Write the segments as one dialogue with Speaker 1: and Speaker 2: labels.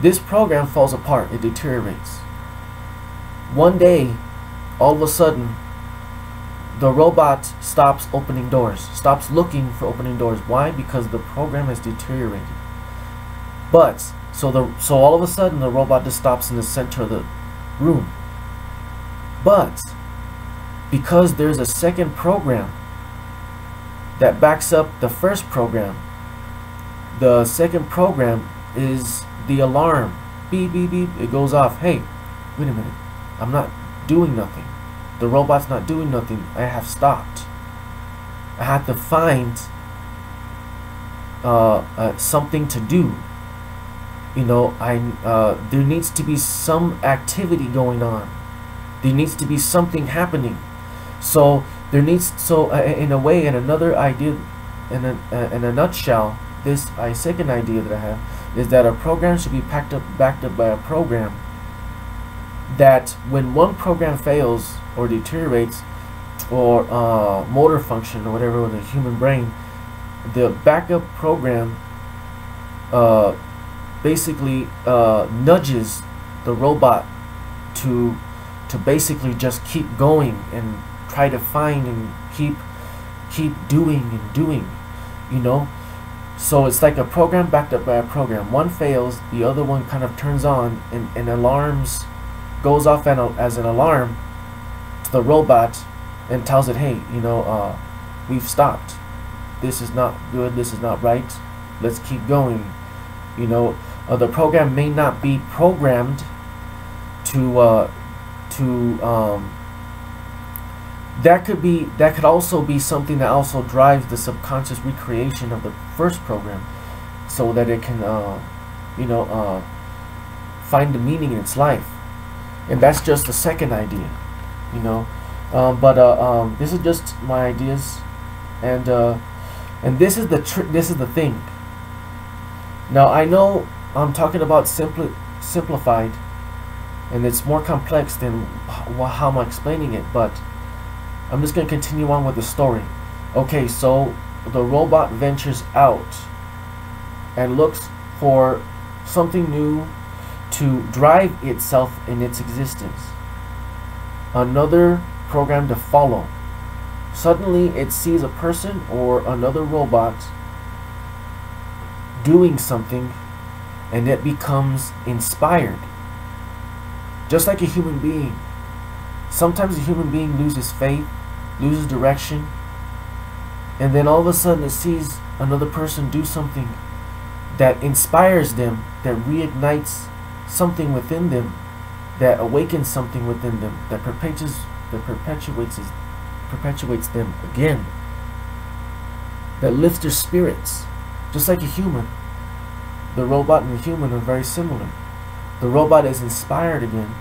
Speaker 1: this program falls apart. It deteriorates. One day, all of a sudden, the robot stops opening doors, stops looking for opening doors. Why? Because the program has deteriorated. But so the so all of a sudden the robot just stops in the center of the room. But because there's a second program that backs up the first program, the second program is the alarm. Beep beep beep. It goes off. Hey, wait a minute. I'm not doing nothing. The robot's not doing nothing. I have stopped. I had to find uh, uh, something to do. You know, I uh, there needs to be some activity going on. There needs to be something happening. So there needs so uh, in a way, in another idea, in a uh, in a nutshell, this I second idea that I have is that a program should be packed up backed up by a program that when one program fails or deteriorates or uh, motor function or whatever in the human brain, the backup program uh, basically uh, nudges the robot to to basically just keep going and try to find and keep keep doing and doing, you know. So it's like a program backed up by a program. One fails, the other one kind of turns on and, and alarms goes off an, as an alarm to the robot and tells it, hey, you know, uh, we've stopped. This is not good. This is not right. Let's keep going. You know, uh, the program may not be programmed to uh, to um, that could be that could also be something that also drives the subconscious recreation of the first program so that it can uh, you know uh, find the meaning in its life. And that's just the second idea you know? Um, but uh, um, this is just my ideas and uh, and this is the this is the thing. Now I know I'm talking about simpli simplified and it's more complex than how I'm explaining it but I'm just going to continue on with the story okay so the robot ventures out and looks for something new to drive itself in its existence. Another program to follow. Suddenly it sees a person or another robot doing something and it becomes inspired. Just like a human being. Sometimes a human being loses faith, loses direction, and then all of a sudden it sees another person do something that inspires them, that reignites something within them that awakens something within them that perpetuates that perpetuates perpetuates them again that lifts their spirits. Just like a human the robot and the human are very similar. The robot is inspired again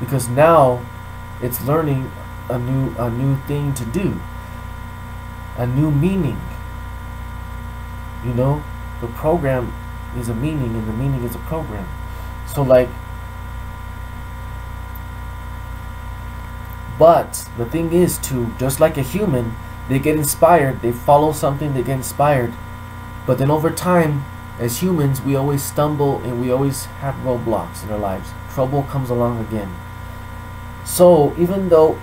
Speaker 1: because now it's learning a new a new thing to do a new meaning you know the program is a meaning and the meaning is a program so like, but the thing is to, just like a human, they get inspired, they follow something, they get inspired. But then over time, as humans, we always stumble and we always have roadblocks in our lives. Trouble comes along again. So even though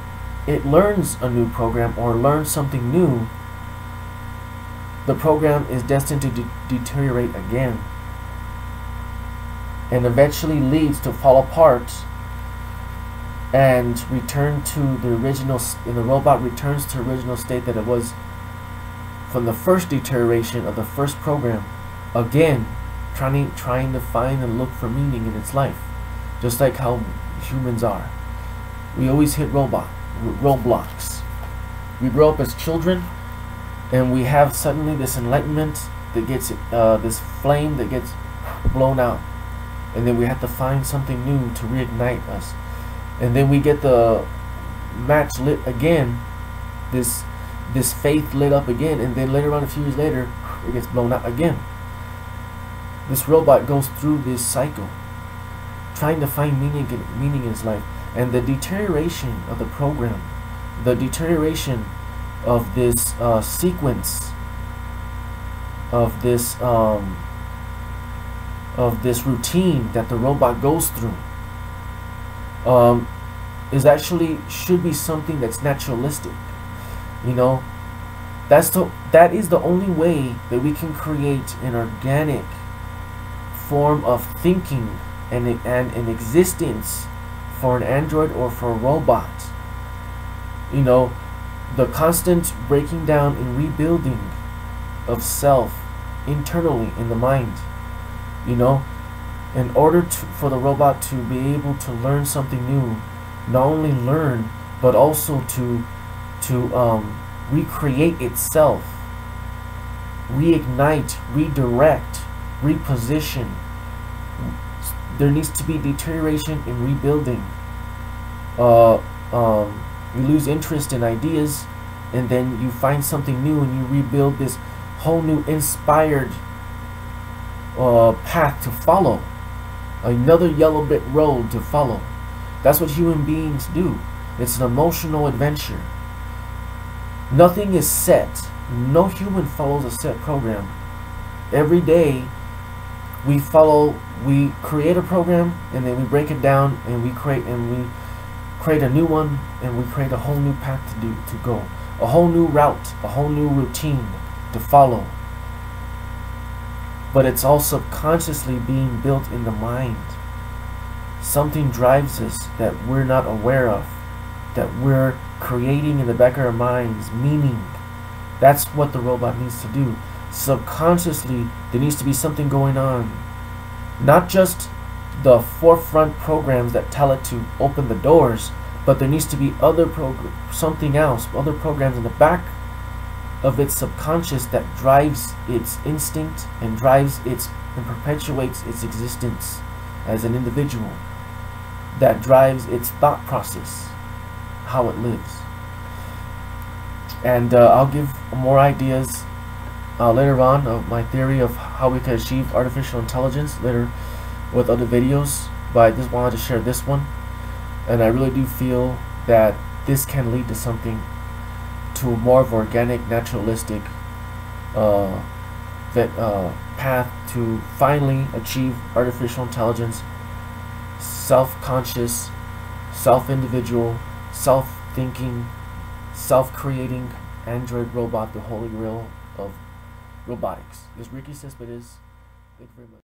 Speaker 1: it learns a new program or learns something new, the program is destined to de deteriorate again. And eventually leads to fall apart and return to the original and the robot returns to original state that it was from the first deterioration of the first program. Again trying trying to find and look for meaning in its life just like how humans are. We always hit robot roadblocks. We grow up as children and we have suddenly this enlightenment that gets uh, this flame that gets blown out. And then we have to find something new to reignite us. And then we get the match lit again this this faith lit up again and then later on a few years later it gets blown out again. This robot goes through this cycle trying to find meaning in, meaning in his life and the deterioration of the program the deterioration of this uh, sequence of this um, of this routine that the robot goes through um, is actually should be something that's naturalistic. You know, that's the that is the only way that we can create an organic form of thinking and and an existence for an android or for a robot. You know, the constant breaking down and rebuilding of self internally in the mind. You know, in order to, for the robot to be able to learn something new, not only learn but also to to um, recreate itself, reignite, redirect, reposition. There needs to be deterioration and rebuilding. Uh, um, you lose interest in ideas, and then you find something new, and you rebuild this whole new inspired uh, path to follow another yellow brick road to follow. That's what human beings do. It's an emotional adventure. Nothing is set. No human follows a set program. Every day we follow we create a program and then we break it down and we create and we create a new one and we create a whole new path to do to go. A whole new route, a whole new routine to follow but it's all subconsciously being built in the mind. Something drives us that we're not aware of, that we're creating in the back of our minds, meaning. That's what the robot needs to do. Subconsciously, there needs to be something going on. Not just the forefront programs that tell it to open the doors, but there needs to be other program, something else, other programs in the back of its subconscious that drives its instinct and drives its and perpetuates its existence as an individual that drives its thought process how it lives. And uh, I'll give more ideas uh, later on of my theory of how we can achieve artificial intelligence later with other videos but I just wanted to share this one. And I really do feel that this can lead to something to a more of organic, naturalistic uh, that uh, path to finally achieve artificial intelligence, self-conscious, self-individual, self-thinking, self-creating android robot, the holy grail of robotics. This Ricky Cespedes. Thank you very much.